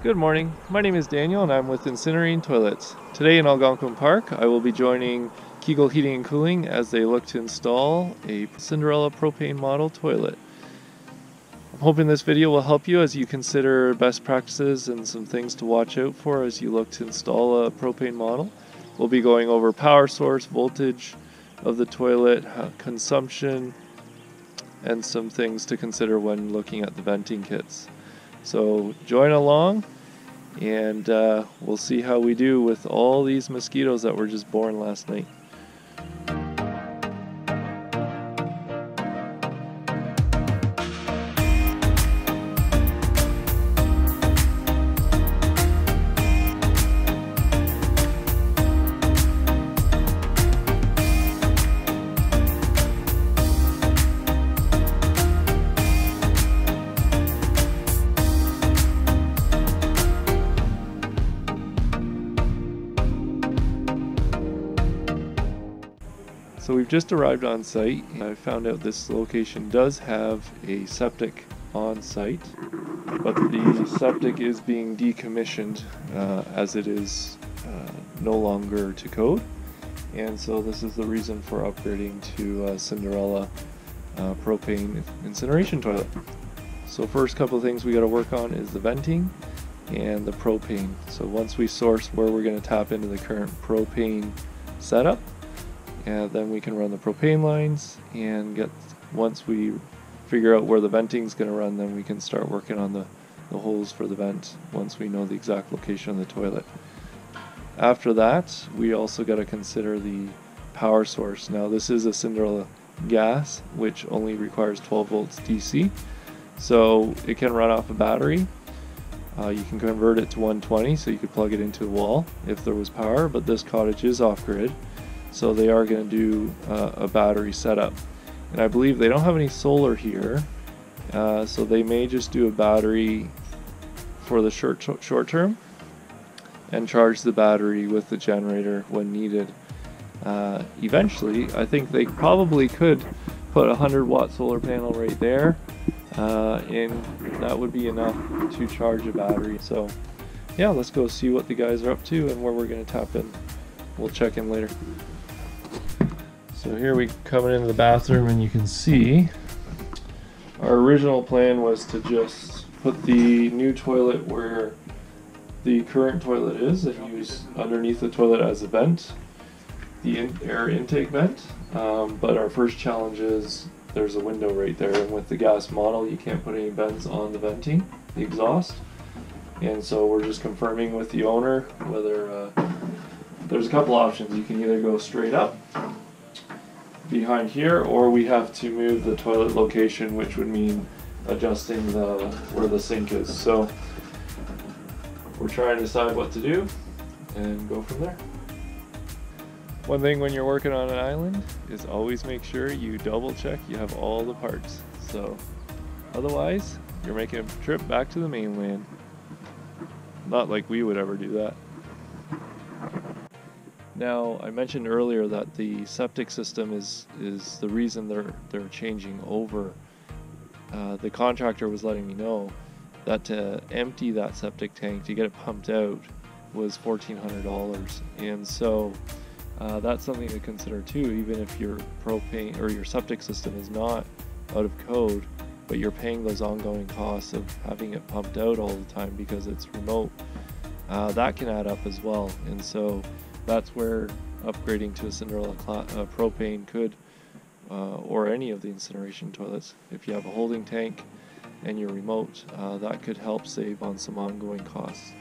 Good morning. My name is Daniel and I'm with Incinerating Toilets. Today in Algonquin Park, I will be joining Kegel Heating and Cooling as they look to install a Cinderella propane model toilet. I'm hoping this video will help you as you consider best practices and some things to watch out for as you look to install a propane model. We'll be going over power source, voltage of the toilet, uh, consumption, and some things to consider when looking at the venting kits. So join along and uh, we'll see how we do with all these mosquitoes that were just born last night. So we've just arrived on site. I found out this location does have a septic on site, but the septic is being decommissioned uh, as it is uh, no longer to code. And so this is the reason for upgrading to uh, Cinderella uh, propane incineration toilet. So first couple of things we got to work on is the venting and the propane. So once we source where we're going to tap into the current propane setup, and then we can run the propane lines and get once we figure out where the venting is going to run then we can start working on the, the holes for the vent once we know the exact location of the toilet. After that we also got to consider the power source. Now this is a Cinderella gas which only requires 12 volts DC so it can run off a battery. Uh, you can convert it to 120 so you could plug it into a wall if there was power but this cottage is off grid so they are going to do uh, a battery setup. And I believe they don't have any solar here, uh, so they may just do a battery for the short, short term and charge the battery with the generator when needed. Uh, eventually, I think they probably could put a 100 watt solar panel right there, uh, and that would be enough to charge a battery. So, yeah, let's go see what the guys are up to and where we're going to tap in. We'll check in later. So here we coming into the bathroom and you can see our original plan was to just put the new toilet where the current toilet is and use underneath the toilet as a vent, the in air intake vent. Um, but our first challenge is there's a window right there and with the gas model you can't put any vents on the venting, the exhaust. And so we're just confirming with the owner whether uh, there's a couple options. You can either go straight up behind here, or we have to move the toilet location, which would mean adjusting the where the sink is. So we're trying to decide what to do and go from there. One thing when you're working on an island is always make sure you double check you have all the parts. So otherwise, you're making a trip back to the mainland. Not like we would ever do that. Now, I mentioned earlier that the septic system is is the reason they're they're changing over. Uh, the contractor was letting me know that to empty that septic tank to get it pumped out was fourteen hundred dollars, and so uh, that's something to consider too. Even if your propane or your septic system is not out of code, but you're paying those ongoing costs of having it pumped out all the time because it's remote, uh, that can add up as well, and so that's where upgrading to a Cinderella uh, propane could, uh, or any of the incineration toilets, if you have a holding tank and you're remote, uh, that could help save on some ongoing costs.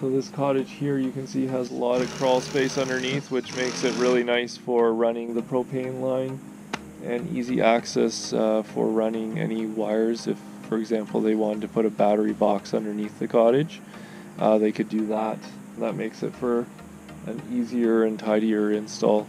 So this cottage here you can see has a lot of crawl space underneath which makes it really nice for running the propane line and easy access uh, for running any wires. If for example they wanted to put a battery box underneath the cottage uh, they could do that that makes it for an easier and tidier install.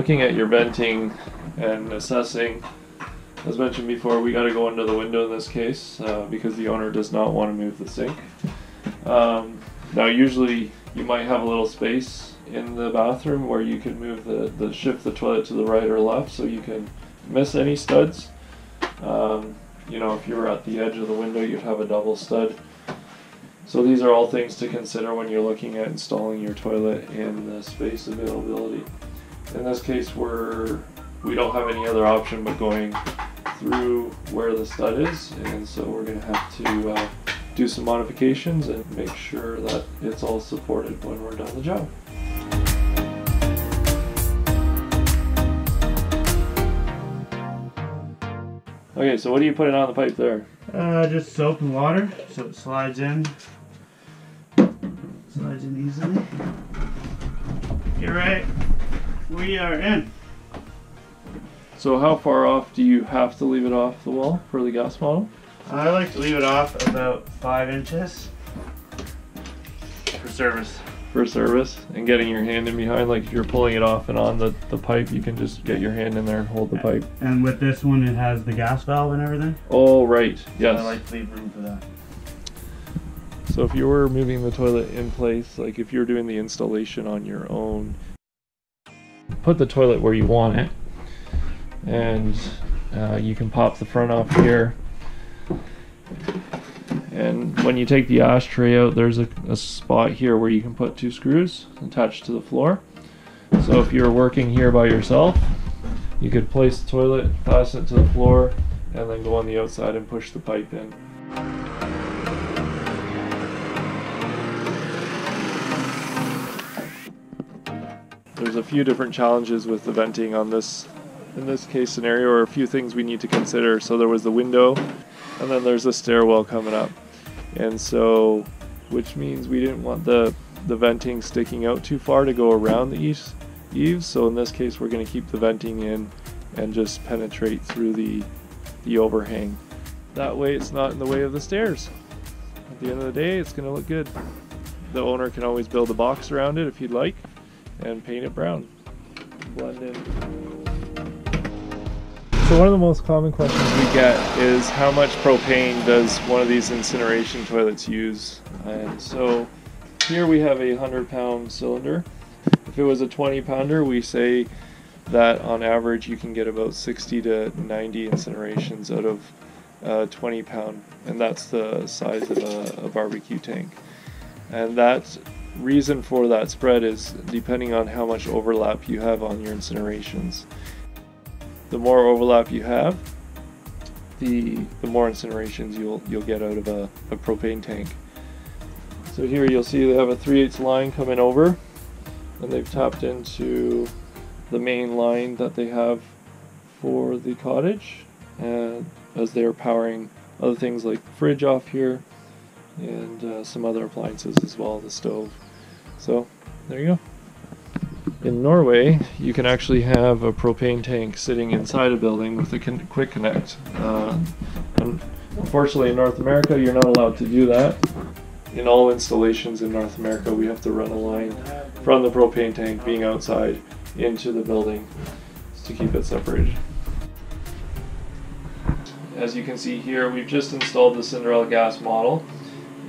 Looking at your venting and assessing, as mentioned before, we got to go under the window in this case uh, because the owner does not want to move the sink. Um, now usually you might have a little space in the bathroom where you can move the, the shift the toilet to the right or left so you can miss any studs. Um, you know, if you were at the edge of the window, you'd have a double stud. So these are all things to consider when you're looking at installing your toilet in the space availability. In this case, we're we don't have any other option but going through where the stud is, and so we're going to have to uh, do some modifications and make sure that it's all supported when we're done the job. Okay, so what are you putting on the pipe there? Uh, just soap and water, so it slides in. Slides in easily. You're right. We are in. So how far off do you have to leave it off the wall for the gas model? I like to leave it off about five inches for service. For service and getting your hand in behind, like if you're pulling it off and on the, the pipe, you can just get your hand in there and hold the pipe. And with this one, it has the gas valve and everything. Oh, right. Yes. I like to leave room for that. So if you were moving the toilet in place, like if you're doing the installation on your own, put the toilet where you want it. And uh, you can pop the front off here. And when you take the ashtray out, there's a, a spot here where you can put two screws attached to the floor. So if you're working here by yourself, you could place the toilet, fasten it to the floor, and then go on the outside and push the pipe in. There's a few different challenges with the venting on this in this case scenario or a few things we need to consider. So there was the window and then there's a stairwell coming up. And so which means we didn't want the the venting sticking out too far to go around the eaves. eaves. So in this case we're going to keep the venting in and just penetrate through the the overhang. That way it's not in the way of the stairs. At the end of the day it's going to look good. The owner can always build a box around it if he'd like and paint it brown. Blend in. So one of the most common questions we get is how much propane does one of these incineration toilets use? And so here we have a 100 pound cylinder. If it was a 20 pounder, we say that on average you can get about 60 to 90 incinerations out of a 20 pound, and that's the size of a, a barbecue tank. And that reason for that spread is depending on how much overlap you have on your incinerations. The more overlap you have, the the more incinerations you'll you'll get out of a, a propane tank. So here you'll see they have a 3 8 line coming over and they've tapped into the main line that they have for the cottage and as they're powering other things like fridge off here and uh, some other appliances as well, the stove. So there you go. In Norway, you can actually have a propane tank sitting inside a building with a con quick connect. Uh, unfortunately, in North America, you're not allowed to do that. In all installations in North America, we have to run a line from the propane tank being outside into the building to keep it separated. As you can see here, we've just installed the Cinderella gas model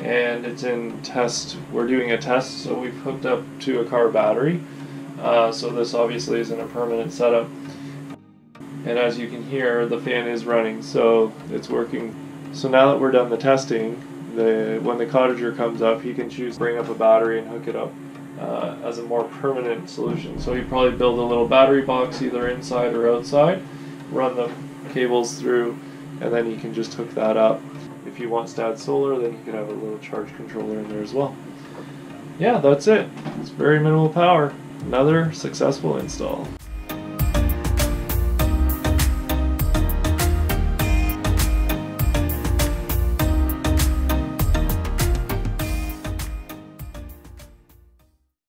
and it's in test. We're doing a test, so we've hooked up to a car battery. Uh, so this obviously isn't a permanent setup. And as you can hear, the fan is running, so it's working. So now that we're done the testing, the when the cottager comes up, he can choose to bring up a battery and hook it up uh, as a more permanent solution. So you probably build a little battery box either inside or outside, run the cables through, and then you can just hook that up if he wants to add solar, then he could have a little charge controller in there as well. Yeah, that's it. It's very minimal power. Another successful install.